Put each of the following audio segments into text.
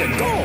Ooh.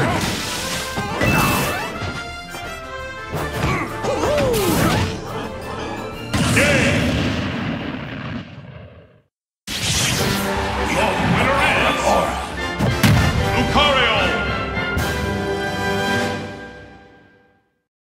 Let's go.